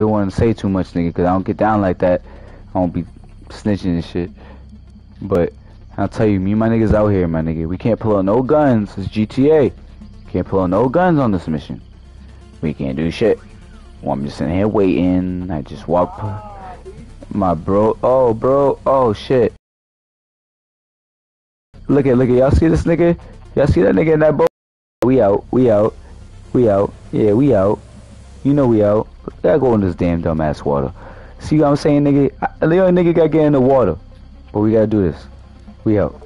don't want to say too much, nigga, because I don't get down like that. I don't be snitching and shit. But I'll tell you, me my niggas out here, my nigga. We can't pull out no guns. It's GTA. Can't pull out no guns on this mission. We can't do shit. Well, I'm just sitting here waiting. I just walk. My bro. Oh, bro. Oh, shit. Look at, look at. Y'all see this nigga? Y'all see that nigga in that boat? We out. We out. We out. Yeah, we out. You know we out. Gotta go in this damn dumbass water. See what I'm saying, nigga? The only nigga gotta get in the water. But we gotta do this. We out.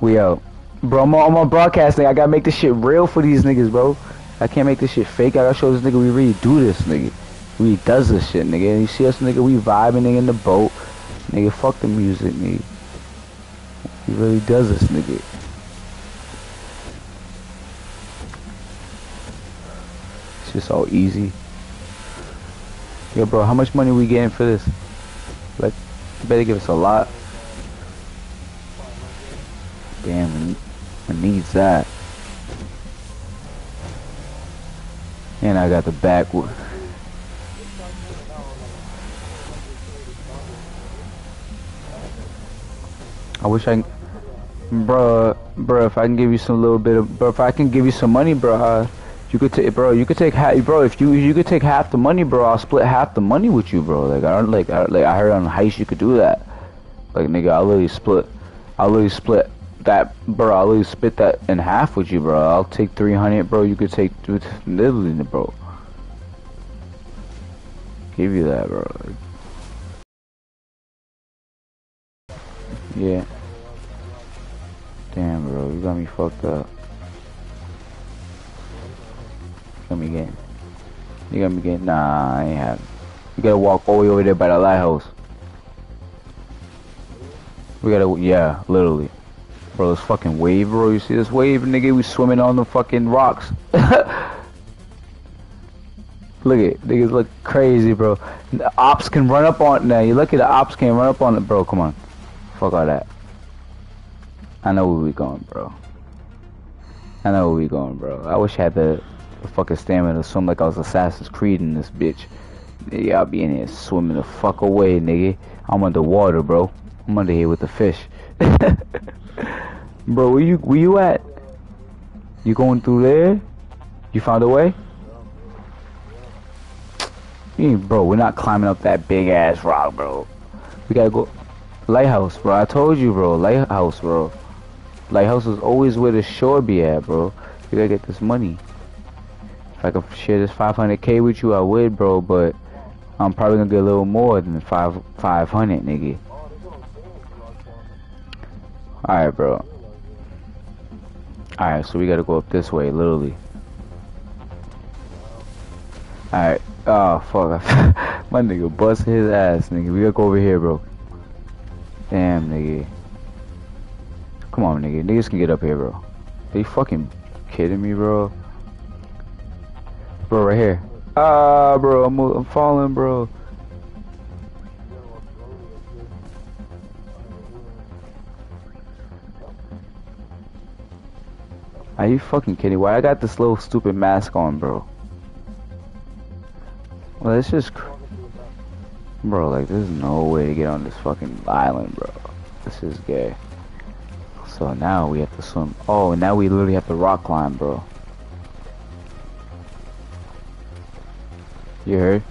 We out. Bro, I'm on, I'm on broadcasting. I gotta make this shit real for these niggas, bro. I can't make this shit fake. I gotta show this nigga we really do this, nigga. We does this shit, nigga. You see us, nigga, we vibing nigga, in the boat. Nigga, fuck the music, nigga. He really does this, nigga. It's just all easy. Yo, bro, how much money we getting for this? Like, you better give us a lot. Damn, it needs that. And I got the back. one. I wish I, bro, bro. If I can give you some little bit of, bro, if I can give you some money, bro, uh, you could take, bro. You could take half, bro. If you you could take half the money, bro, I'll split half the money with you, bro. Like I don't like, I, like I heard on Heist you could do that. Like nigga, I'll literally split, I'll literally split that, bro. I'll literally split that in half with you, bro. I'll take 300, bro. You could take literally, bro. Give you that, bro. Yeah. Damn, bro, you got me fucked up. Got me getting. You got me getting. Nah, I ain't have. You gotta walk all the way over there by the lighthouse. We gotta. Yeah, literally. Bro, this fucking wave, bro. You see this wave, nigga? We swimming on the fucking rocks. Look at niggas look crazy, bro. The ops can run up on now. You look at the ops can run up on it, bro. Come on, fuck all that. I know where we going, bro. I know where we going, bro. I wish I had the, the fucking stamina to swim like I was Assassin's Creed in this bitch. Nigga, I'll be in here swimming the fuck away, nigga. I'm underwater, bro. I'm under here with the fish. bro, where you where you at? You going through there? You found a way? bro, we're not climbing up that big ass rock, bro. We gotta go. Lighthouse, bro. I told you, bro. Lighthouse, bro. Lighthouse is always where the shore be at, bro. You gotta get this money. If I could share this 500k with you, I would, bro. But I'm probably gonna get a little more than five 500, nigga. Alright, bro. Alright, so we gotta go up this way, literally. Alright. Oh, fuck. My nigga bust his ass, nigga. We gotta go over here, bro. Damn, nigga. Come on, nigga. Niggas can get up here, bro. Are you fucking kidding me, bro? Bro, right here. Ah, bro. I'm, I'm falling, bro. Are you fucking kidding? Why I got this little stupid mask on, bro? Well, it's just... Bro, like, there's no way to get on this fucking island, bro. This is gay. So now we have to swim. Oh, and now we literally have to rock climb, bro. You heard?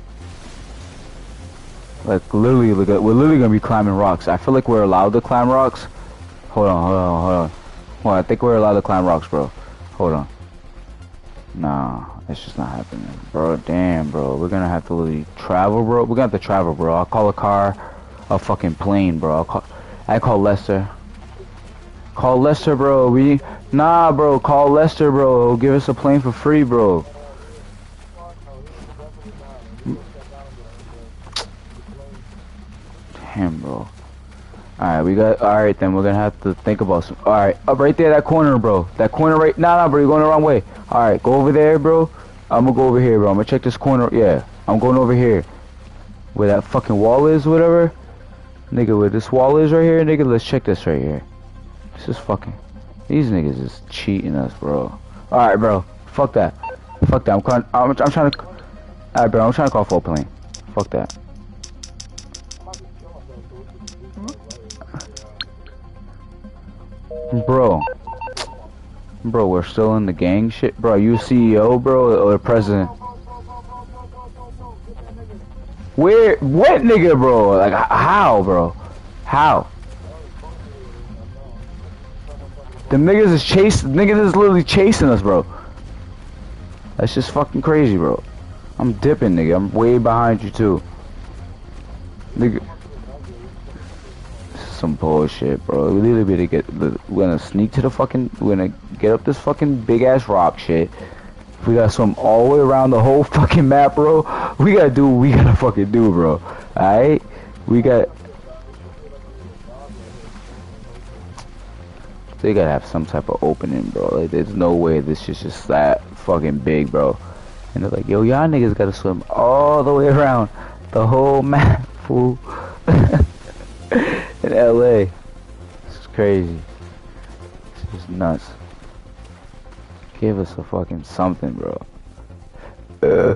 Like, literally, look at, we're literally gonna be climbing rocks. I feel like we're allowed to climb rocks. Hold on, hold on, hold on. Well, I think we're allowed to climb rocks, bro. Hold on. Nah, it's just not happening. Bro, damn, bro. We're gonna have to literally travel, bro. We're gonna have to travel, bro. I'll call a car, a fucking plane, bro. I'll call, I call Lester. Call Lester, bro. We, nah, bro. Call Lester, bro. Give us a plane for free, bro. Damn, bro. Alright, we got, alright then, we're gonna have to think about some, alright, up right there, that corner, bro. That corner right, nah, nah, bro, you're going the wrong way. Alright, go over there, bro. I'm gonna go over here, bro. I'm gonna check this corner, yeah. I'm going over here. Where that fucking wall is, whatever. Nigga, where this wall is right here, nigga, let's check this right here. This is fucking, these niggas is cheating us, bro. Alright, bro. Fuck that. Fuck that. I'm, I'm, I'm trying to, Alright, bro, I'm trying to call full plane. Fuck that. Bro. Bro, we're still in the gang shit. Bro, you CEO, bro, or president? Where? What nigga, bro? Like, how, bro? How? The niggas is chasing. Niggas is literally chasing us, bro. That's just fucking crazy, bro. I'm dipping, nigga. I'm way behind you too. Nigga. Some bullshit, bro. We literally to get. We're gonna sneak to the fucking. We're gonna get up this fucking big ass rock shit. We gotta swim all the way around the whole fucking map, bro. We gotta do what we gotta fucking do, bro. Alright? We got. They gotta have some type of opening, bro. Like, there's no way this shit's just that fucking big, bro. And they're like, yo, y'all niggas gotta swim all the way around the whole map, fool. In LA. This is crazy. This is nuts. Give us a fucking something, bro. Uh,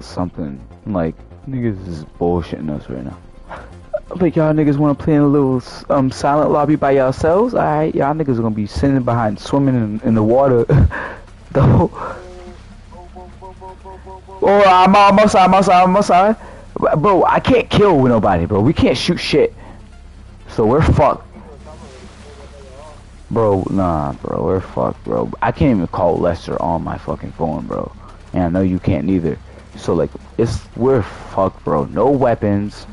something. Like, niggas is bullshitting us right now. But y'all niggas wanna play in a little um silent lobby by yourselves? Alright, y'all niggas are gonna be sitting behind swimming in, in the water the whole Oh, I'm almost, I'm almost, I'm almost, bro. I can't kill with nobody, bro. We can't shoot shit, so we're fucked, bro. Nah, bro, we're fucked, bro. I can't even call Lester on my fucking phone, bro, and I know you can't either. So like, it's we're fucked, bro. No weapons,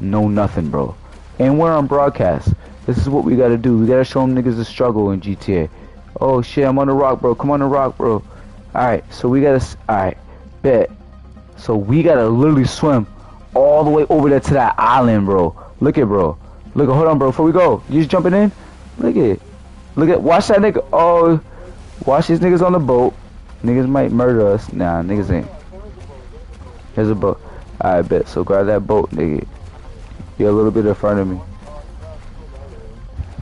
no nothing, bro. And we're on broadcast. This is what we gotta do. We gotta show them niggas the struggle in GTA. Oh shit, I'm on the rock, bro. Come on the rock, bro. Alright, so we gotta. Alright. Bet. So we gotta literally swim all the way over there to that island, bro. Look at, bro. Look hold on, bro. Before we go, you just jumping in? Look at, look at, watch that nigga. Oh, watch these niggas on the boat. Niggas might murder us. Nah, niggas ain't. Here's a boat. I bet. So grab that boat, nigga. You're a little bit in front of me.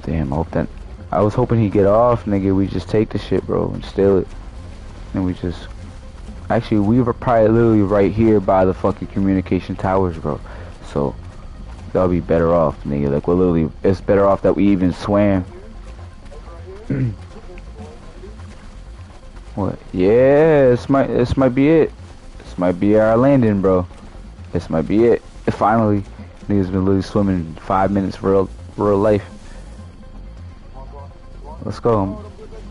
Damn, I hope that. I was hoping he'd get off, nigga. We just take the shit, bro, and steal it. And we just Actually, we were probably literally right here by the fucking communication towers, bro. So, that'll be better off, nigga. Like, we're literally, it's better off that we even swam. what? Yeah, this might, this might be it. This might be our landing, bro. This might be it. Finally, niggas been literally swimming five minutes for real, real life. Let's go.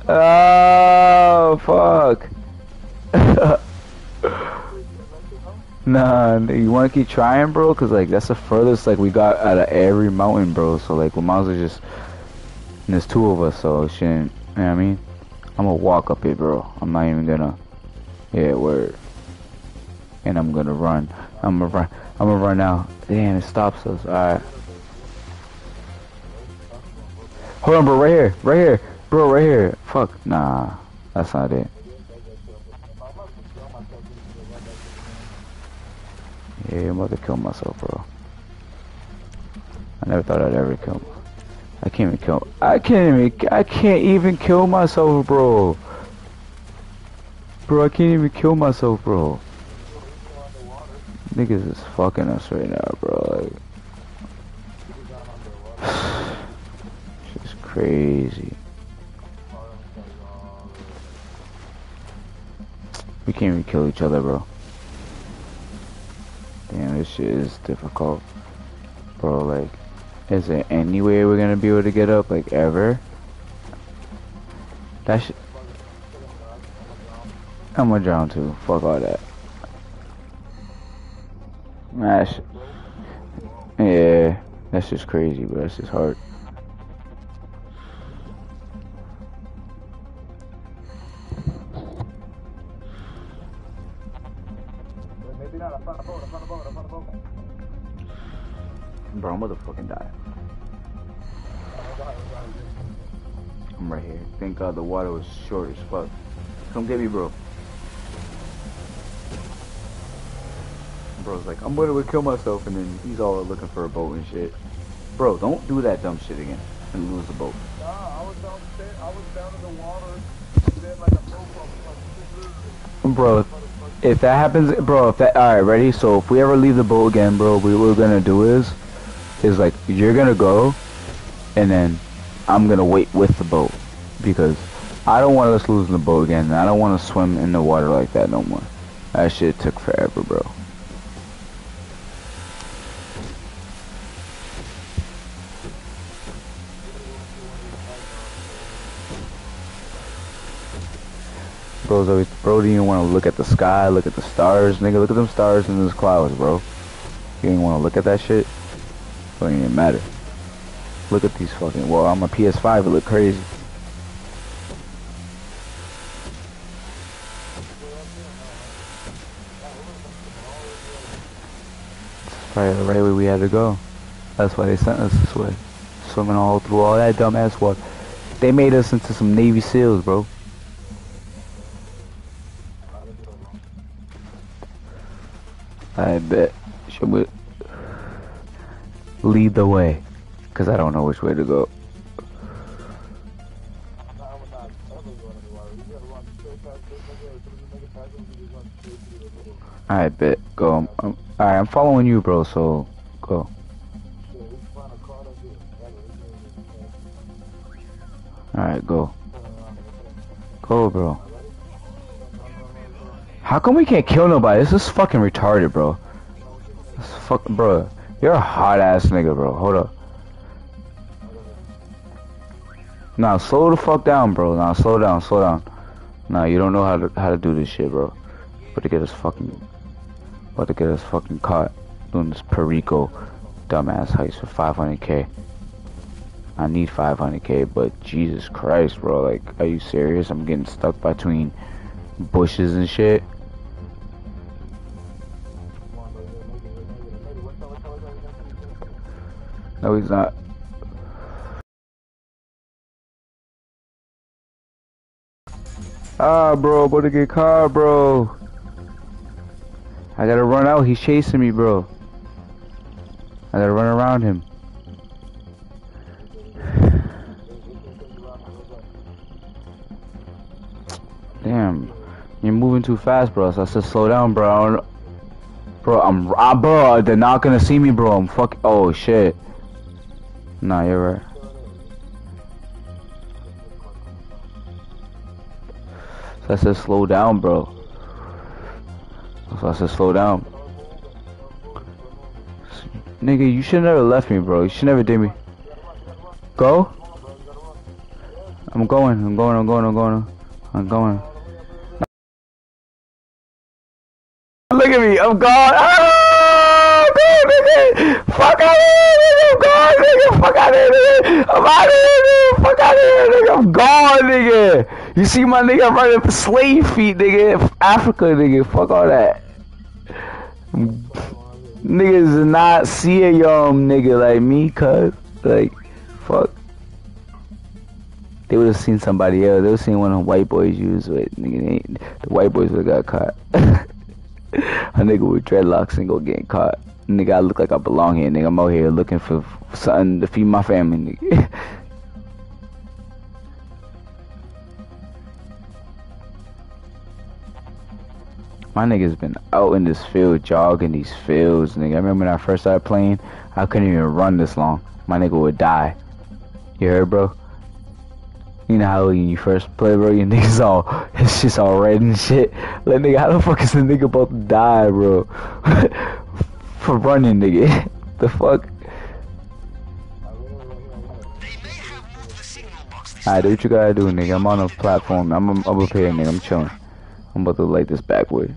Oh, fuck. Nah, you want to keep trying, bro? Cause like that's the furthest like we got out of every mountain, bro. So like we might as well just. There's two of us, so shouldn't. You know what I mean? I'm gonna walk up it, bro. I'm not even gonna. Yeah, word. And I'm gonna run. I'm gonna run. I'm gonna run now. Damn, it stops us. All right. Hold on, bro. Right here. Right here. Bro, right here. Fuck. Nah. That's not it. Yeah, I'm about to kill myself, bro. I never thought I'd ever kill. I can't even kill. I can't even. I can't even kill myself, bro. Bro, I can't even kill myself, bro. Niggas is fucking us right now, bro. Like, it's crazy. We can't even kill each other, bro. This shit is difficult. Bro, like, is there any way we're gonna be able to get up, like, ever? That shit... I'm gonna drown too. Fuck all that. That Yeah, that's just crazy, but that's just hard. Right here. Thank God the water was short as fuck. Come get me, bro. Bro's like, I'm gonna kill myself, and then he's all looking for a boat and shit. Bro, don't do that dumb shit again and lose the boat. Nah, I was down, I was down in the water. Like a bro, if that happens, bro, if that, alright, ready? So if we ever leave the boat again, bro, what we're gonna do is, is like, you're gonna go, and then I'm gonna wait with the boat. Because I don't want us losing the boat again, I don't want to swim in the water like that no more. That shit took forever, bro. Bro's always, bro, do you want to look at the sky, look at the stars, nigga, look at them stars in those clouds, bro. You ain't want to look at that shit? Don't even matter. Look at these fucking, well, on my PS5, it look crazy. It's probably the right way we had to go. That's why they sent us this way. Swimming all through all that dumbass water. They made us into some Navy SEALs, bro. I bet. Should we lead the way? Because I don't know which way to go. I bet. Go. Um, um, alright, I'm following you, bro, so go. Alright, go. Go, bro. How come we can't kill nobody? This is fucking retarded, bro. This fuck, bro. You're a hot ass nigga, bro. Hold up. Now slow the fuck down, bro. Now slow down, slow down. Nah, you don't know how to how to do this shit, bro. About to get us fucking, about to get us fucking caught doing this Perico dumbass heist for 500k. I need 500k, but Jesus Christ, bro. Like, are you serious? I'm getting stuck between bushes and shit. No, he's not. Ah, bro, about to get caught, bro. I gotta run out. He's chasing me, bro. I gotta run around him. Damn. You're moving too fast, bro. So I said slow down, bro. Bro, I'm, ah, bro, they're not gonna see me, bro. I'm fuck. Oh, shit. Nah, you're right. I said slow down, bro. So I said slow down. Nigga, you should never left me, bro. You should never did me. Go? I'm going, I'm going, I'm going, I'm going. I'm going. Look at me, I'm gone. Ah. Fuck out of here, nigga. I'm gone, nigga. Fuck out of here, nigga. I'm out of here, nigga. Fuck out of here, nigga. I'm gone, nigga. You see my nigga running for slave feet, nigga. Africa, nigga. Fuck all that. Niggas do not see a young nigga like me, cuz. Like, fuck. They would have seen somebody else. They would have seen one of the white boys use it. Nigga, the white boys would have got caught. a nigga with dreadlocks and go getting caught. Nigga, I look like I belong here. Nigga, I'm out here looking for something to feed my family. Nigga. my nigga's been out in this field jogging these fields, nigga. I remember when I first started playing, I couldn't even run this long. My nigga would die. You heard, bro? You know how when you first play, bro, your niggas all, it's just all red and shit. Like, nigga, how the fuck is the nigga about to die, bro? For running, nigga. the fuck? Alright, what you gotta do, nigga. I'm on a platform. I'm, I'm up here, nigga. I'm chilling. I'm about to light this backwood.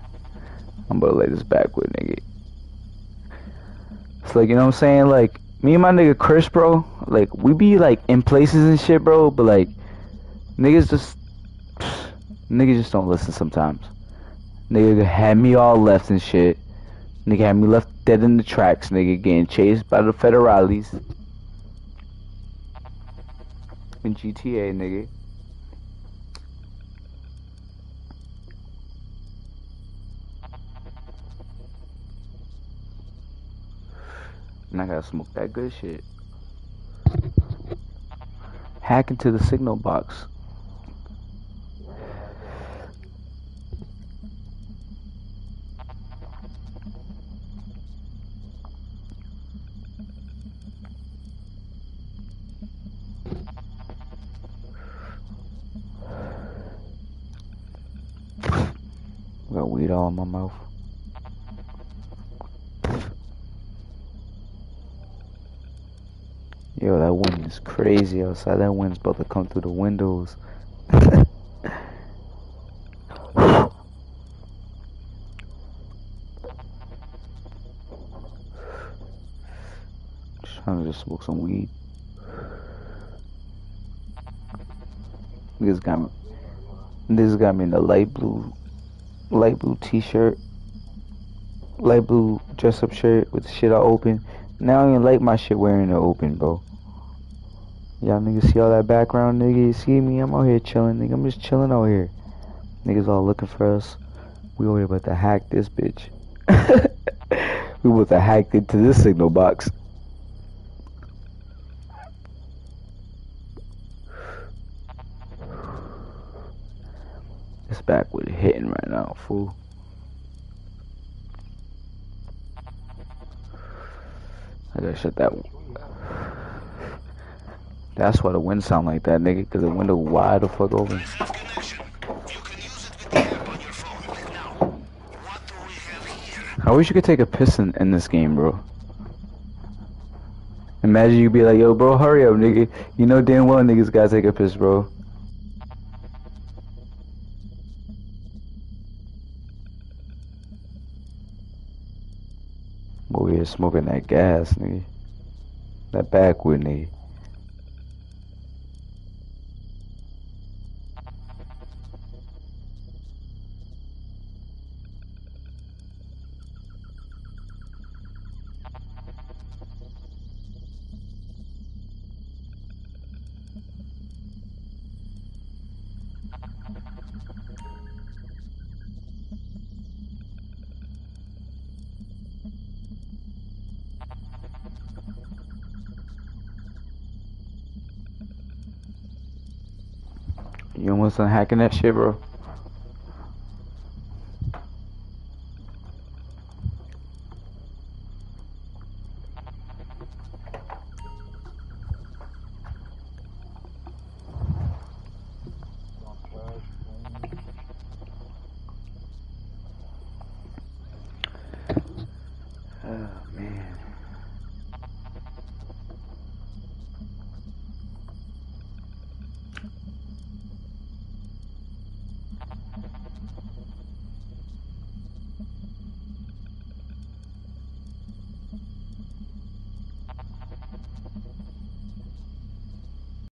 I'm about to lay this backwood, nigga. It's like, you know what I'm saying? Like, me and my nigga Chris, bro, like, we be, like, in places and shit, bro, but, like, Niggas just niggas just don't listen sometimes. Nigga had me all left and shit. Nigga had me left dead in the tracks, nigga getting chased by the federales. In GTA, nigga. And I gotta smoke that good shit. Hack into the signal box. Got weed all in my mouth. Yo, that wind is crazy outside. That wind's about to come through the windows. trying to just smoke some weed. This got me. This got me in a light blue, light blue T-shirt, light blue dress-up shirt with the shit all open. Now I even like my shit wearing it open, bro. Y'all niggas see all that background, nigga? You see me? I'm out here chilling, nigga. I'm just chilling out here. Niggas all looking for us. We over about to hack this bitch. we about to hack into this signal box. It's back with it hitting right now, fool. I gotta shut that. That's why the wind sound like that, nigga, because the window wide the fuck open. I wish you could take a piss in, in this game, bro. Imagine you be like, yo, bro, hurry up, nigga. You know damn well niggas gotta take a piss, bro. Smoking that gas, nigga. That backwood, nigga. You almost done hacking that shit, bro.